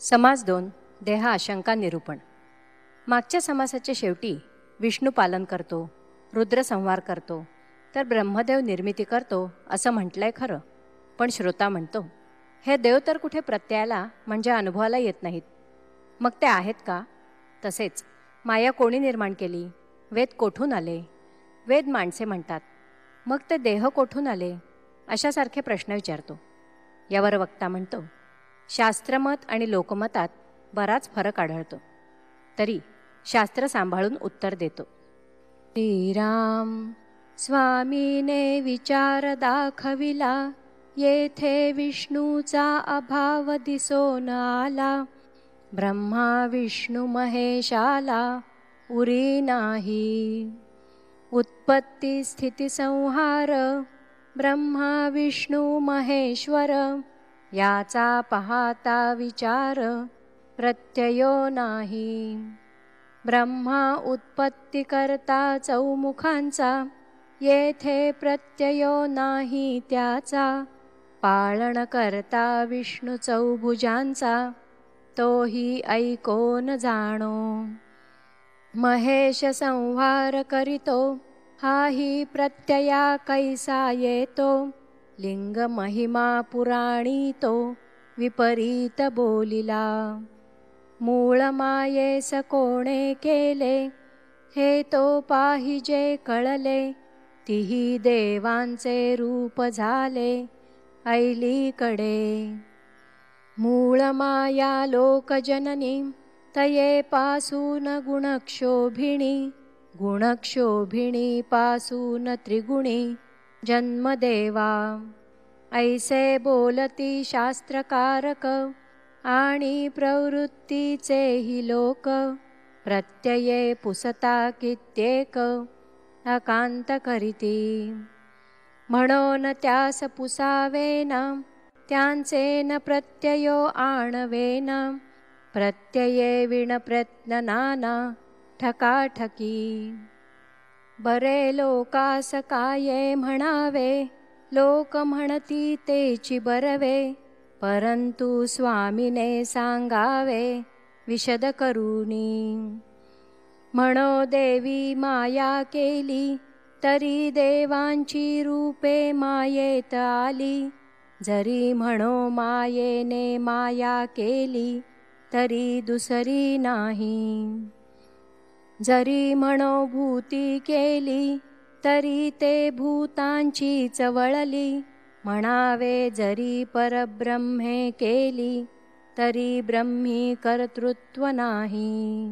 समास दोन देह आशंका निरूपण. मागच्या समासाच्या शेवटी विष्णू पालन करतो रुद्र संहार करतो तर ब्रह्मदेव निर्मिती करतो असं म्हटलंय खरं. पण श्रोता म्हणतो हे देव तर कुठे प्रत्ययाला म्हणजे अनुभवाला येत नाहीत. मग ते आहेत का? तसेच माया कोणी निर्माण केली? वेद कोठून आले? वेद माणसे म्हणतात मग ते देह कोठून आले? अशासारखे प्रश्न विचारतो. यावर वक्ता म्हणतो शास्त्रमत आणि लोकमतात बराच फरक आढळतो. तरी शास्त्र सांभाळून उत्तर देतो. श्रीराम स्वामीने विचार दाखविला येथे विष्णूचा अभाव दिसोन आला. ब्रह्मा विष्णू महेशाला उरी नाही. उत्पत्ती स्थिती संहार ब्रह्मा विष्णू महेश्वर याचा पाहता विचार प्रत्ययो नाही. ब्रह्मा उत्पत्ती चौमुखांचा येथे प्रत्ययो नाही त्याचा. पाळण करता विष्णू चौभुजांचा तोही ऐकोन जाणो. महेश संहार करीतो हाही प्रत्यया कैसा येतो लिंग महिमा पुराणी तो विपरीत बोलिला मूळ मायेस कोणे केले हे तो पाहिजे कळले तिही देवांचे रूप झाले ऐलीकडे मूळ माया लोकजननी तये पासून गुणक्षोभिणी गुणक्षोभिणी पासून त्रिगुणी जन्मदेवा। ऐसे बोलती शास्त्रकारक आणि प्रवृत्तीचेही लोक प्रत्यये पुसता कित्येक अकांत करीती। म्हणून त्यास पुसावेना त्यांचे न प्रत्ययो आणवेना प्रत्यये विण प्रयत्नाना ठकाठकी बरे लोकास तेची बरवे परंतु स्वामीने सांगावे विशद करुनी म्हणो देवी माया केली तरी देवांची रूपे मायेत आली जरी म्हणो मायेने माया केली तरी दुसरी नाही जरी म्हणो भूती केली तरी ते भूतांची चवळली. म्हणावे जरी परब्रह्मे केली तरी ब्रह्मी कर्तृत्व नाही.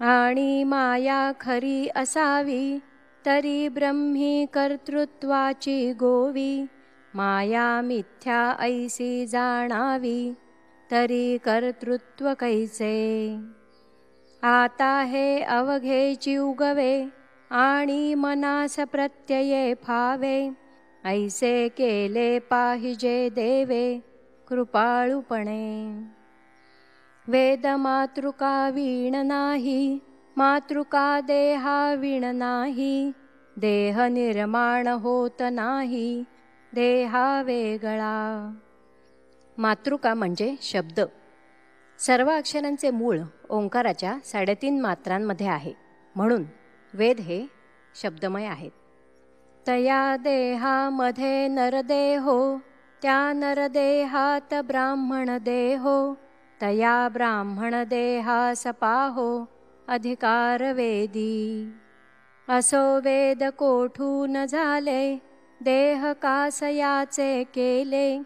आणि माया खरी असावी तरी ब्रह्मी कर्तृत्वाची गोवी. माया मिथ्या ऐसी जाणावी तरी कर्तृत्व कैसे आता हे अवघे उगवे आणि मनास प्रत्यये फावे. ऐसे केले पाहिजे देवे, कृपाळूपणे. वेद मातृका वीण नाही, मातृका देहा वीण नाही. देह निर्माण होत नाही, देहा वेगळा. मातृका म्हणजे शब्द. सर्व अक्षरांचे मूळ ओंकाराच्या साडेतीन मात्रांमध्ये आहे. म्हणून वेद हे शब्दमय आहेत. तया देहामध्ये नरदेहो त्या नरदेहात ब्राह्मण देहो तया ब्राह्मण देहा सपाहो अधिकार वेदी. असो वेद कोठून झाले देह कासयाचे केले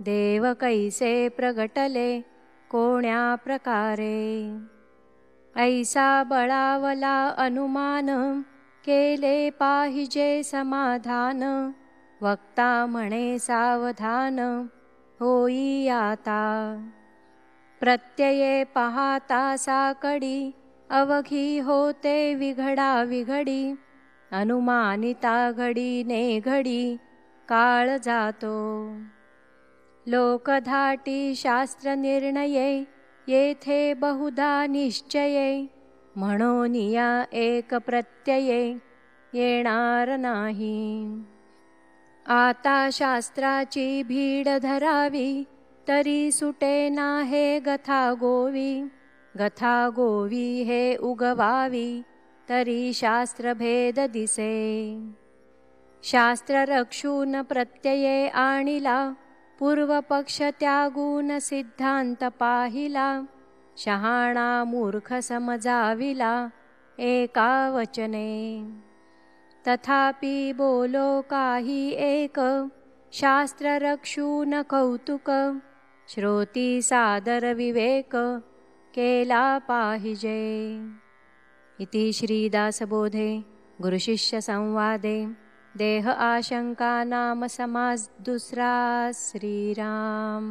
देव कैसे प्रगटले कोण्या प्रकारे? ऐसा बळावला अनुमान केले पाहिजे समाधान. वक्ता म्हणे सावधान होई आता. प्रत्यये पाहता साकडी अवघी होते विघडा विघडी अनुमानिता घडी ने घडी काळ जातो. लोकधाटी शास्त्रनिर्णये बहुधा निश्चये म्हणून या एक प्रत्यये येणार नाही. आता शास्त्राची भीड धरावी तरी सुटे नाहे गथा गोवी गथा गोवी हे उगवावी तरी शास्त्रभेद दिसे. शास्त्ररक्षून प्रत्यये आणिला पूर्वपक्ष त्यागून सिद्धांत पाहिला शहाणा मूर्ख समजाविला एका वचने तथापि बोलो काही एक शास्त्ररक्षून कौतुक श्रोती सादर विवेक केला पाहिजे। इति श्रीदासबोधे गुरुशिष्यसंवादे देह आशङ्का नाम समाज दुसरा श्रीराम